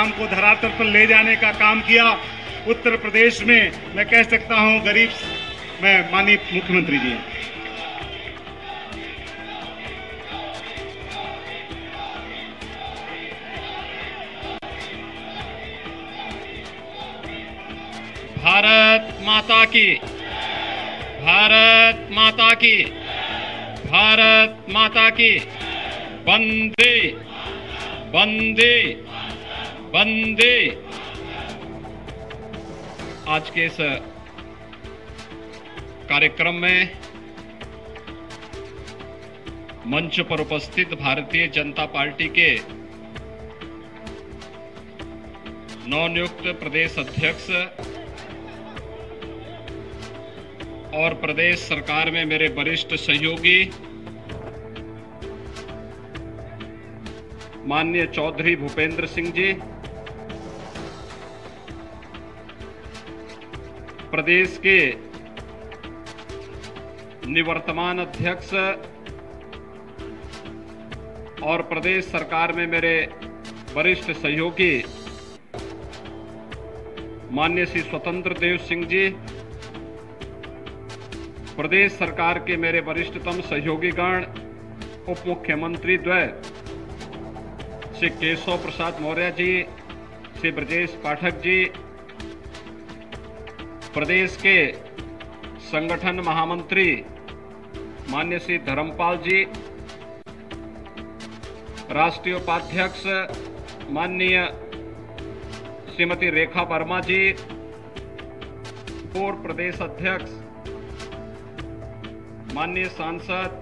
काम को धरातल पर ले जाने का काम किया। उत्तर प्रदेश में मैं कह सकता हूँ, गरीब, मैं माननीय मुख्यमंत्री जी। भारत माता की, भारत माता की, भारत माता की वंदे वंदे वंदे। आज के इस कार्यक्रम में मंच पर उपस्थित भारतीय जनता पार्टी के नवनियुक्त प्रदेश अध्यक्ष और प्रदेश सरकार में मेरे वरिष्ठ सहयोगी माननीय चौधरी भूपेंद्र सिंह जी प्रदेश के निवर्तमान अध्यक्ष और प्रदेश सरकार में मेरे वरिष्ठ सहयोगी माननीय श्री स्वतंत्र देव सिंह जी, प्रदेश सरकार के मेरे वरिष्ठतम सहयोगीगण उप मुख्यमंत्री द्वय, श्री केशव प्रसाद मौर्य जी, श्री ब्रजेश पाठक जी प्रदेश के संगठन महामंत्री मान्य श्री धर्मपाल जी, राष्ट्रीय उपाध्यक्ष माननीय श्रीमती रेखा वर्मा जी, पूर्व प्रदेश अध्यक्ष माननीय सांसद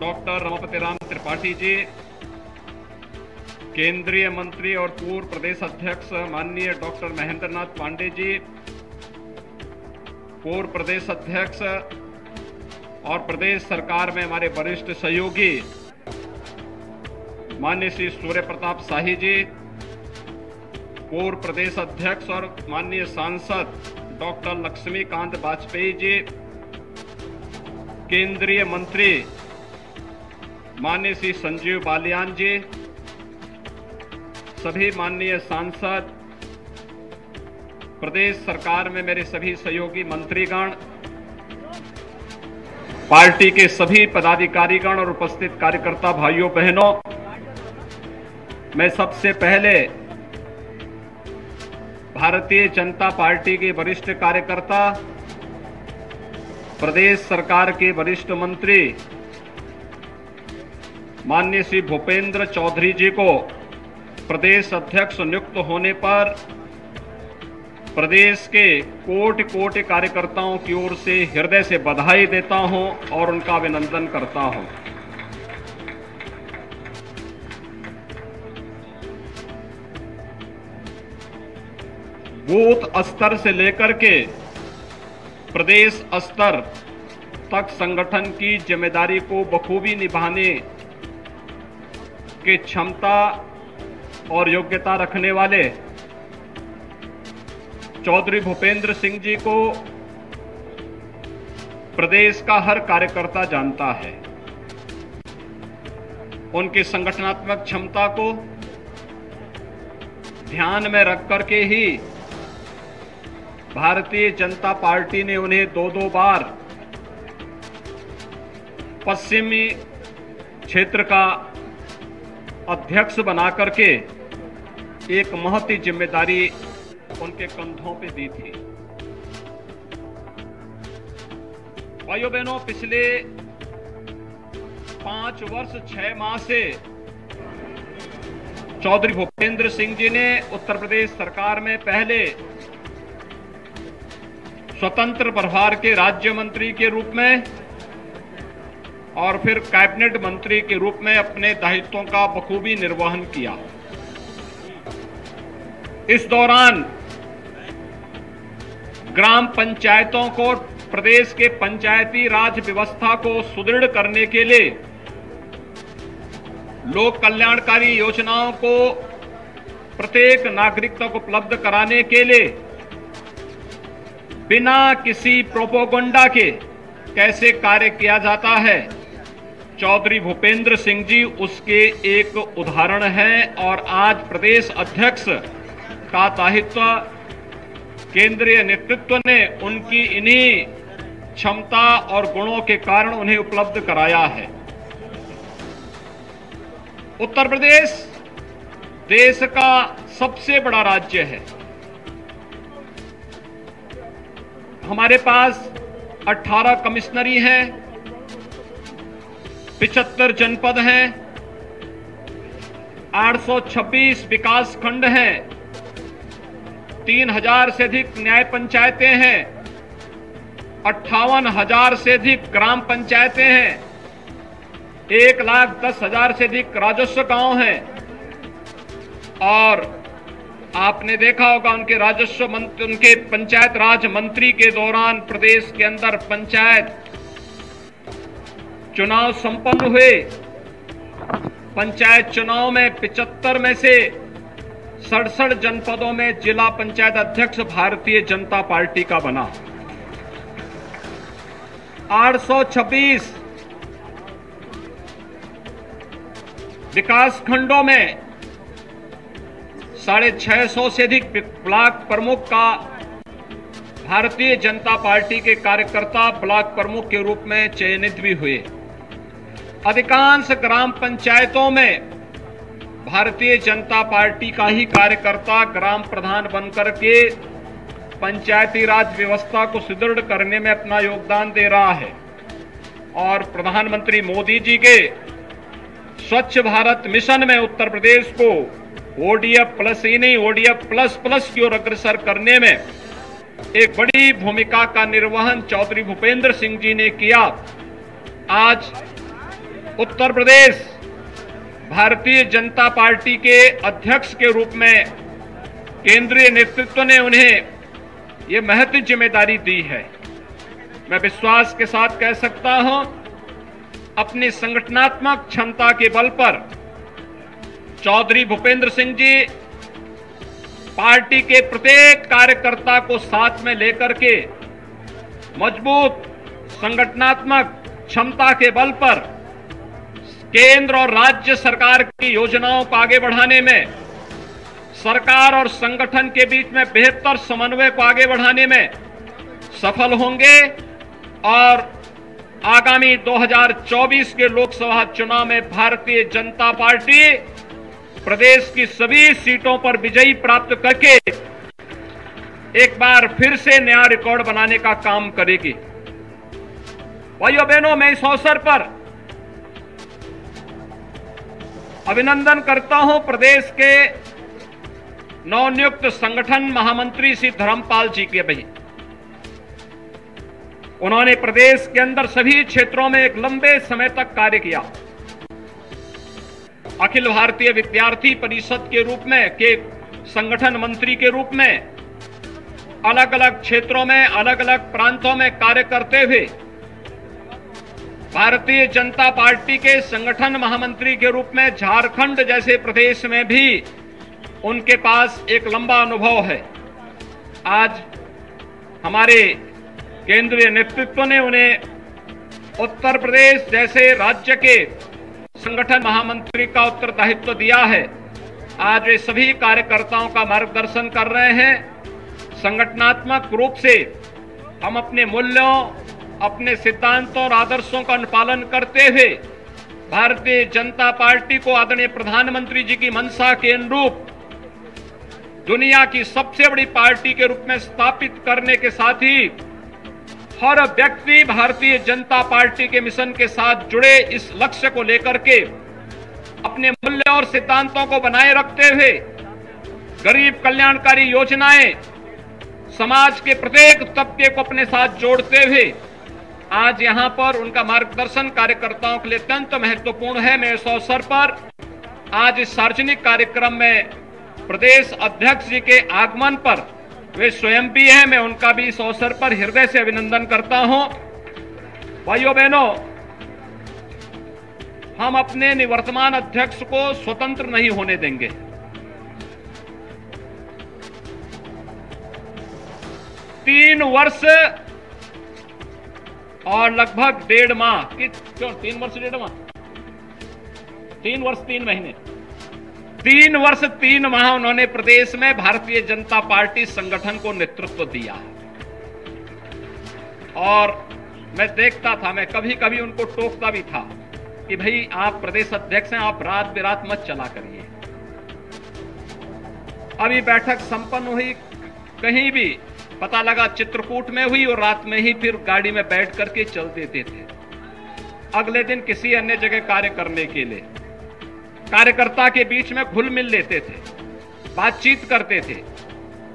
डॉक्टर रमापति राम त्रिपाठी जी, केंद्रीय मंत्री और पूर्व प्रदेश अध्यक्ष माननीय डॉक्टर महेंद्र नाथ पांडे जी पूर्व प्रदेश अध्यक्ष और प्रदेश सरकार में हमारे वरिष्ठ सहयोगी, माननीय श्री सूर्य प्रताप शाही जी पूर्व प्रदेश अध्यक्ष और माननीय सांसद डॉक्टर लक्ष्मीकांत वाजपेयी जी, केंद्रीय मंत्री माननीय श्री संजीव बालियान जी, सभी माननीय सांसद प्रदेश सरकार में मेरे सभी सहयोगी मंत्रीगण, पार्टी के सभी पदाधिकारीगण और उपस्थित कार्यकर्ता भाइयों, बहनों, मैं सबसे पहले भारतीय जनता पार्टी के वरिष्ठ कार्यकर्ता, प्रदेश सरकार के वरिष्ठ मंत्री, माननीय श्री भूपेंद्र चौधरी जी को प्रदेश अध्यक्ष नियुक्त होने पर प्रदेश के कोट कोट कार्यकर्ताओं की ओर से हृदय से बधाई देता हूँ और उनका अभिनंदन करता हूँ। बूथ स्तर से लेकर के प्रदेश स्तर तक संगठन की ज़िम्मेदारी को बखूबी निभाने के क्षमता और योग्यता रखने वाले चौधरी भूपेंद्र सिंह जी को प्रदेश का हर कार्यकर्ता जानता है। उनकी संगठनात्मक क्षमता को ध्यान में रख करके ही भारतीय जनता पार्टी ने उन्हें दो दो बार पश्चिमी क्षेत्र का अध्यक्ष बना करके एक महती ज़िम्मेदारी उनके कंधों पे दी थी। भाइयों बहनों, पिछले पाँच वर्ष, छह माह से चौधरी भूपेंद्र सिंह जी ने उत्तर प्रदेश सरकार में पहले स्वतंत्र प्रभार के राज्य मंत्री के रूप में और फिर कैबिनेट मंत्री के रूप में अपने दायित्वों का बखूबी निर्वहन किया। इस दौरान ग्राम पंचायतों को प्रदेश के पंचायती राज व्यवस्था को सुदृढ़ करने के लिए लोक कल्याणकारी योजनाओं को प्रत्येक नागरिक तक उपलब्ध कराने के लिए बिना किसी प्रोपोगंडा के कैसे कार्य किया जाता है? चौधरी भूपेंद्र सिंह जी, उसके एक उदाहरण है और आज प्रदेश अध्यक्ष का दायित्व केंद्रीय नेतृत्व ने उनकी इन्हीं क्षमता और गुणों के कारण उन्हें उपलब्ध कराया है। उत्तर प्रदेश देश का सबसे बड़ा राज्य है। हमारे पास 18 कमिश्नरी हैं, पिचहत्तर जनपद हैं 826 विकास खंड हैं। तीन हज़ार से अधिक न्याय पंचायतें हैं। अट्ठावन हज़ार से अधिक ग्राम पंचायतें हैं। एक लाख दस हज़ार से अधिक राजस्व गाँव हैं। और आपने देखा होगा उनके राजस्व मंत्री उनके पंचायत राज मंत्री के दौरान प्रदेश के अंदर पंचायत चुनाव संपन्न हुए। पंचायत चुनाव में पिचहत्तर में से सड़सठ जनपदों में जिला पंचायत अध्यक्ष भारतीय जनता पार्टी का बना। 826 विकास खंडों में साढ़े छह सौ से अधिक ब्लॉक प्रमुख का भारतीय जनता पार्टी के कार्यकर्ता ब्लॉक प्रमुख के रूप में चयनित भी हुए। अधिकांश ग्राम पंचायतों में भारतीय जनता पार्टी का ही कार्यकर्ता ग्राम प्रधान बनकर के पंचायती राज व्यवस्था को सुदृढ़ करने में अपना योगदान दे रहा है। और प्रधानमंत्री मोदी जी के स्वच्छ भारत मिशन में उत्तर प्रदेश को ओडीएफ प्लस ही नहीं ओडीएफ प्लस प्लस की ओर अग्रसर करने में एक बड़ी भूमिका का निर्वहन चौधरी भूपेंद्र सिंह जी ने किया। आज उत्तर प्रदेश भारतीय जनता पार्टी के अध्यक्ष के रूप में केंद्रीय नेतृत्व ने उन्हें ये महत्व ज़िम्मेदारी दी है। मैं विश्वास के साथ कह सकता हूँ, अपनी संगठनात्मक क्षमता के बल पर चौधरी भूपेंद्र सिंह जी पार्टी के प्रत्येक कार्यकर्ता को साथ में लेकर के मज़बूत संगठनात्मक क्षमता के बल पर केंद्र और राज्य सरकार की योजनाओं को आगे बढ़ाने में, सरकार और संगठन के बीच में बेहतर समन्वय को आगे बढ़ाने में सफल होंगे और आगामी 2024 के लोकसभा चुनाव में भारतीय जनता पार्टी प्रदेश की सभी सीटों पर विजयी प्राप्त करके एक बार फिर से नया रिकॉर्ड बनाने का काम करेगी। भाइयों, बहनों, मैं इस अवसर पर अभिनंदन करता हूँ प्रदेश के नवनियुक्त संगठन महामंत्री श्री धर्मपाल जी के भाई। उन्होंने प्रदेश के अंदर सभी क्षेत्रों में एक लंबे समय तक कार्य किया। अखिल भारतीय विद्यार्थी परिषद के रूप में, के संगठन मंत्री के रूप में अलग अलग क्षेत्रों में अलग अलग प्रांतों में कार्य करते हुए भारतीय जनता पार्टी के संगठन महामंत्री के रूप में झारखंड जैसे प्रदेश में भी उनके पास एक लंबा अनुभव है। आज हमारे केंद्रीय नेतृत्व ने उन्हें उत्तर प्रदेश जैसे राज्य के संगठन महामंत्री का उत्तरदायित्व तो दिया है। आज वे सभी कार्यकर्ताओं का मार्गदर्शन कर रहे हैं। संगठनात्मक रूप से हम अपने मूल्यों अपने सिद्धांतों और आदर्शों का अनुपालन करते हुए भारतीय जनता पार्टी को आदरणीय प्रधानमंत्री जी की मंशा के अनुरूप दुनिया की सबसे बड़ी पार्टी के रूप में स्थापित करने के साथ ही हर व्यक्ति भारतीय जनता पार्टी के मिशन के साथ जुड़े इस लक्ष्य को लेकर के अपने मूल्य और सिद्धांतों को बनाए रखते हुए गरीब कल्याणकारी योजनाएँ समाज के प्रत्येक तबके को अपने साथ जोड़ते हुए आज यहाँ पर उनका मार्गदर्शन कार्यकर्ताओं के लिए अत्यंत महत्वपूर्ण है। मैं इस अवसर पर आज इस सार्वजनिक कार्यक्रम में प्रदेश अध्यक्ष जी के आगमन पर वे स्वयं भी हैं। मैं उनका भी इस अवसर पर हृदय से अभिनंदन करता हूँ। भाइयों बहनों, हम अपने निवर्तमान अध्यक्ष को स्वतंत्र नहीं होने देंगे। तीन वर्ष और लगभग डेढ़ माह क्यों, तीन वर्ष, डेढ़ माह? तीन वर्ष, तीन महीने। तीन वर्ष, तीन माह उन्होंने प्रदेश में भारतीय जनता पार्टी संगठन को नेतृत्व दिया। और मैं देखता था, मैं कभी कभी उनको टोकता भी था कि भाई, आप प्रदेश अध्यक्ष हैं, आप रात बिरात मत चला करिए। अभी बैठक संपन्न हुई, कहीं भी पता लगा चित्रकूट में हुई और रात में ही फिर गाड़ी में बैठ करके चल देते थे। अगले दिन किसी अन्य जगह कार्य करने के लिए। कार्यकर्ता के बीच में घुल मिल लेते थे, बातचीत करते थे।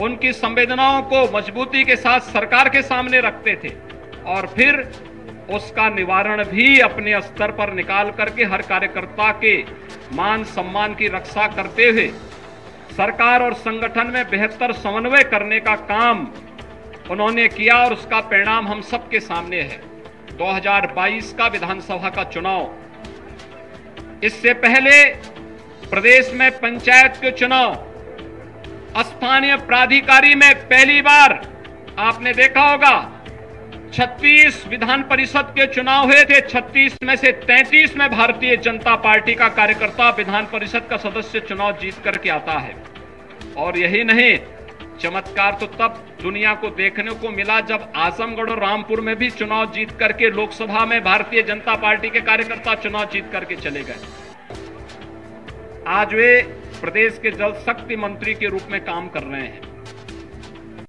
उनकी संवेदनाओं को मजबूती के साथ सरकार के सामने रखते थे और फिर उसका निवारण भी अपने स्तर पर निकाल करके हर कार्यकर्ता के मान सम्मान की रक्षा करते हुए सरकार और संगठन में बेहतर समन्वय करने का काम उन्होंने किया और उसका परिणाम हम सबके सामने है। 2022 का विधानसभा का चुनाव। इससे पहले प्रदेश में पंचायत के चुनाव। स्थानीय प्राधिकारी में पहली बार आपने देखा होगा 36 विधान परिषद के चुनाव हुए थे। 36 में से 33 में भारतीय जनता पार्टी का कार्यकर्ता विधान परिषद का सदस्य चुनाव जीत करके आता है। और यही नहीं चमत्कार तो तब दुनिया को देखने को मिला जब आजमगढ़ और रामपुर में भी चुनाव जीत करके लोकसभा में भारतीय जनता पार्टी के कार्यकर्ता चुनाव जीत करके चले गए। आज वे प्रदेश के जल शक्ति मंत्री के रूप में काम कर रहे हैं।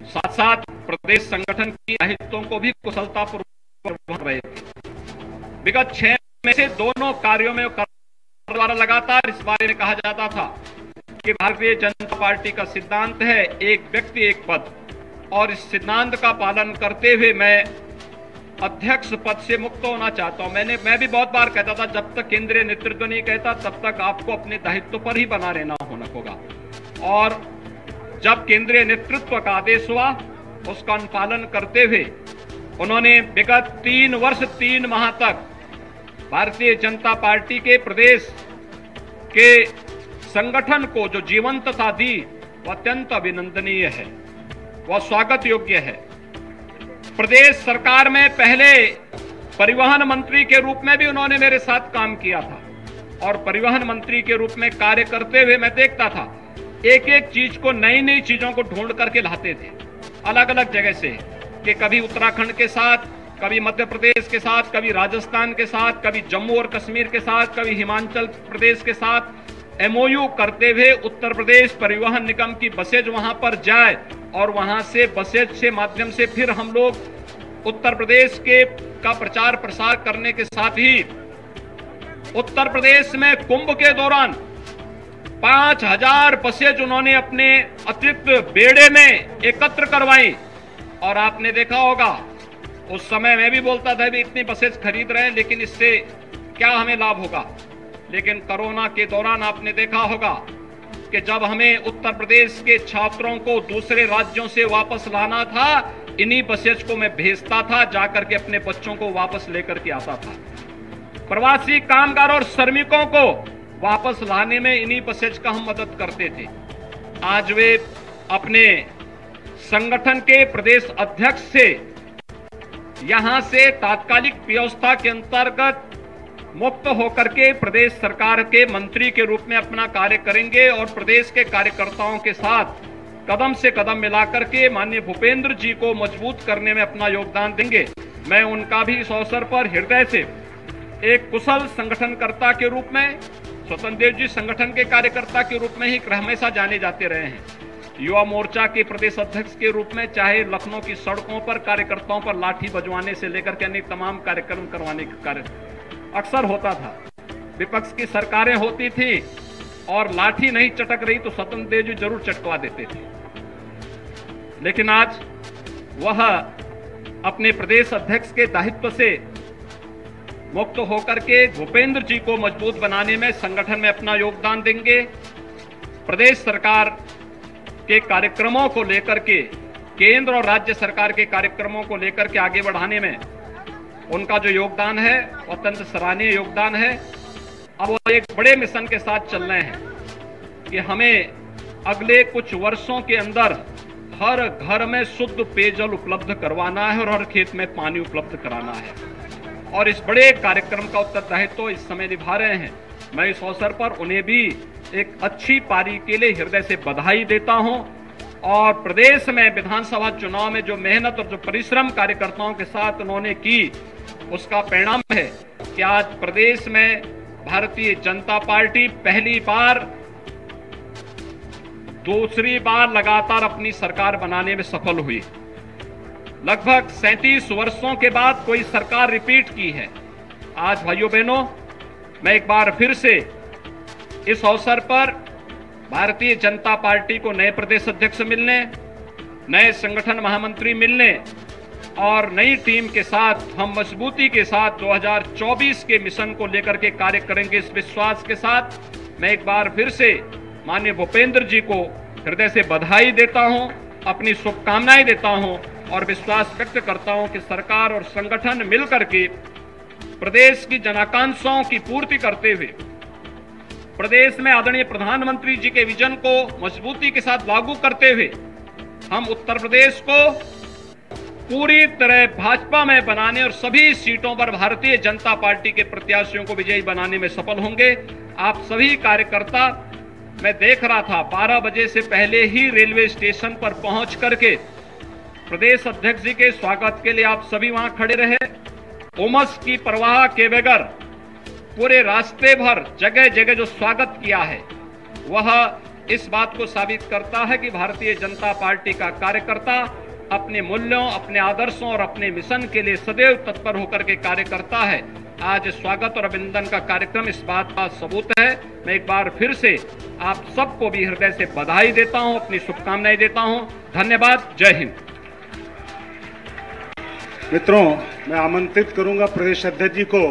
साथ साथ प्रदेश संगठन की दायित्वों को भी कुशलतापूर्वक रहे थे विगत छह में से दोनों कार्यों में द्वारा लगातार इस बारे में कहा जाता था कि भारतीय जनता पार्टी का सिद्धांत है, एक व्यक्ति, एक पद। और इस सिद्धांत का पालन करते हुए मैं अध्यक्ष पद से मुक्त होना चाहता हूँ। मैंने, मैं भी बहुत बार कहता था, जब तक केंद्रीय नेतृत्व नहीं कहता, तब तक आपको अपने दायित्व पर ही बना रहना होना होगा। और जब केंद्रीय नेतृत्व का आदेश हुआ, उसका अनुपालन करते हुए, उन्होंने विगत तीन वर्ष, तीन माह तक भारतीय जनता पार्टी के प्रदेश के संगठन को जो जीवंतता दी वह अत्यंत अभिनंदनीय है। वह स्वागत योग्य है। प्रदेश सरकार में पहले परिवहन मंत्री के रूप में भी उन्होंने मेरे साथ काम किया था और परिवहन मंत्री के रूप में कार्य करते हुए मैं देखता था एक एक चीज़ को नई नई चीज़ों को ढूंढ करके लाते थे। अलग अलग जगह से, कि कभी उत्तराखंड के साथ, कभी मध्य प्रदेश के साथ, कभी राजस्थान के साथ, कभी जम्मू और कश्मीर के साथ, कभी हिमाचल प्रदेश के साथ एमओयू करते हुए उत्तर प्रदेश परिवहन निगम की बसेज वहाँ पर जाए और वहाँ से बसेज से माध्यम से फिर हम लोग उत्तर प्रदेश के का प्रचार प्रसार करने के साथ ही उत्तर प्रदेश में कुंभ के दौरान पाँच हज़ार बसेज उन्होंने अपने अतिरिक्त बेड़े में एकत्र करवाई। और आपने देखा होगा, उस समय मैं भी बोलता था भी इतनी बसेज खरीद रहे हैं, लेकिन इससे क्या हमें लाभ होगा? लेकिन कोरोना के दौरान आपने देखा होगा कि जब हमें उत्तर प्रदेश के छात्रों को दूसरे राज्यों से वापस लाना था, इन्हीं बसेज को मैं भेजता था, जाकर के अपने बच्चों को वापस लेकर के आता था। प्रवासी कामगार और श्रमिकों को वापस लाने में इन्हीं बसेज का हम मदद करते थे। आज वे अपने संगठन के प्रदेश अध्यक्ष से यहाँ से तात्कालिक व्यवस्था के अंतर्गत मुक्त होकर के प्रदेश सरकार के मंत्री के रूप में अपना कार्य करेंगे और प्रदेश के कार्यकर्ताओं के साथ कदम से कदम मिलाकर के माननीय भूपेंद्र जी को मज़बूत करने में अपना योगदान देंगे। मैं उनका भी इस अवसर पर हृदय से एक कुशल संगठनकर्ता के रूप में, स्वतंत्र देव जी संगठन के कार्यकर्ता के रूप में ही हमेशा जाने जाते रहे हैं। युवा मोर्चा के प्रदेश अध्यक्ष के रूप में चाहे लखनऊ की सड़कों पर कार्यकर्ताओं पर लाठी बजवाने से लेकर के अन्य तमाम कार्यक्रम करवाने का कार्य अक्सर होता था। विपक्ष की सरकारें होती थी और लाठी नहीं चटक रही तो स्वतंत्र देव जी ज़रूर चटकवा देते थे। लेकिन आज वह अपने प्रदेश अध्यक्ष के दायित्व से मुक्त होकर के भूपेंद्र जी को मज़बूत बनाने में, संगठन में अपना योगदान देंगे। प्रदेश सरकार के कार्यक्रमों को लेकर के, केंद्र और राज्य सरकार के कार्यक्रमों को लेकर के आगे बढ़ाने में उनका जो योगदान है, अत्यंत सराहनीय योगदान है। अब वो एक बड़े मिशन के साथ चल रहे हैं कि हमें अगले कुछ वर्षों के अंदर हर घर में शुद्ध पेयजल उपलब्ध करवाना है और हर खेत में पानी उपलब्ध कराना है। और इस बड़े कार्यक्रम का उत्तरदायित्व तो इस समय निभा रहे हैं। मैं इस अवसर पर उन्हें भी एक अच्छी पारी के लिए हृदय से बधाई देता हूँ और प्रदेश में विधानसभा चुनाव में जो मेहनत और जो परिश्रम कार्यकर्ताओं के साथ उन्होंने की उसका परिणाम है कि आज प्रदेश में भारतीय जनता पार्टी पहली बार, दूसरी बार लगातार अपनी सरकार बनाने में सफल हुई। लगभग सैंतीस वर्षों के बाद कोई सरकार रिपीट की है। आज भाइयों बहनों मैं एक बार फिर से इस अवसर पर भारतीय जनता पार्टी को नए प्रदेश अध्यक्ष मिलने, नए संगठन महामंत्री मिलने और नई टीम के साथ, हम मजबूती के साथ 2024 के मिशन को लेकर के कार्य करेंगे इस विश्वास के साथ। मैं एक बार फिर से माननीय भूपेंद्र जी को हृदय से बधाई देता हूँ, अपनी शुभकामनाएँ देता हूँ और विश्वास व्यक्त करता हूँ कि सरकार और संगठन मिलकर के प्रदेश की जनाकांक्षाओं की पूर्ति करते हुए, प्रदेश में आदरणीय प्रधानमंत्री जी के विजन को मजबूती के साथ लागू करते हुए, हम उत्तर प्रदेश को पूरी तरह भाजपा में बनाने और सभी सीटों पर भारतीय जनता पार्टी के प्रत्याशियों को विजयी बनाने में सफल होंगे। आप सभी कार्यकर्ता, मैं देख रहा था 12 बजे से पहले ही रेलवे स्टेशन पर पहुँच करके। प्रदेश अध्यक्ष जी के स्वागत के लिए आप सभी वहाँ खड़े रहे। उमस की परवाह के बगैर पूरे रास्ते भर जगह जगह जो स्वागत किया है, वह इस बात को साबित करता है कि भारतीय जनता पार्टी का कार्यकर्ता अपने मूल्यों, अपने आदर्शों और अपने मिशन के लिए सदैव तत्पर होकर के कार्य करता है। आज स्वागत और अभिनंदन का कार्यक्रम इस बात का सबूत है। मैं एक बार फिर से आप सबको भी हृदय से बधाई देता हूँ, अपनी शुभकामनाएँ देता हूँ। धन्यवाद। जय हिंद। मित्रों, मैं आमंत्रित करूँगा प्रदेश अध्यक्ष जी को।